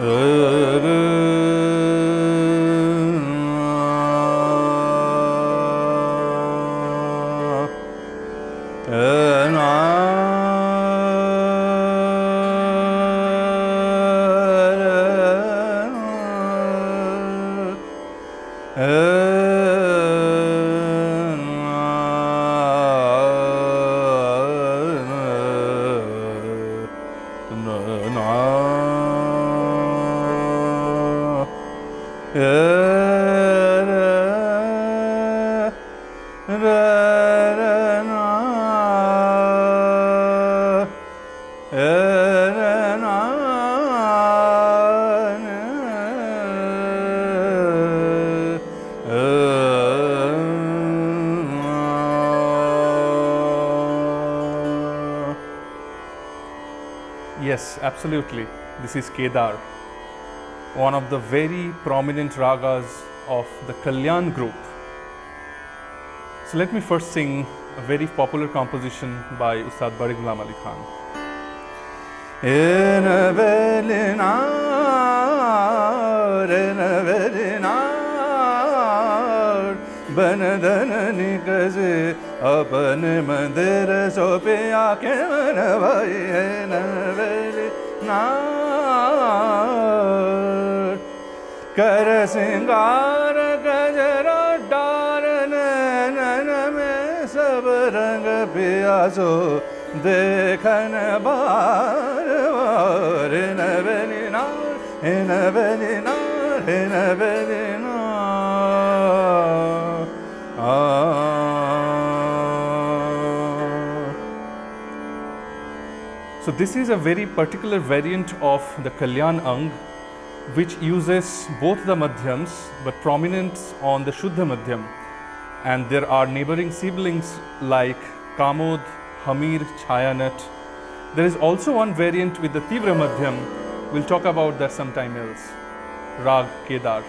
呃 Yes, absolutely. This is Kedar one of the very prominent ragas of the Kalyan group. So let me first sing a very popular composition by Ustad Bade Ghulam Ali Khan. बनदननि गजे अपन मंदिर सोपे आके मन भाई है नवेली ना कर सिंगार गजरा डार नैनन में सब रंग पियासो देखन बार बार नवेली नार हे नवेली नार हे नवेली नार Ah. So this is a very particular variant of the Kalyan Ang which uses both the Madhyams but prominent on the Shuddha Madhyam and there are neighboring siblings like Kamod, Hamir, Chayanat. There is also one variant with the Tivra Madhyam. We'll talk about that sometime else. Rag Kedar.